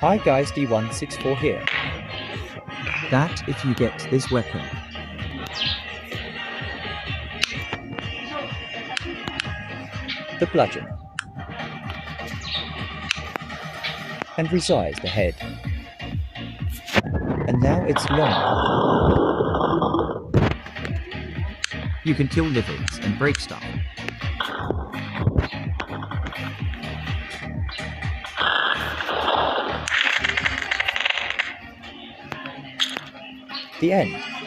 Hi guys, D164 here. That if you get this weapon. The bludgeon. And resize the head. And now it's long. You can kill livings and break stuff. The end.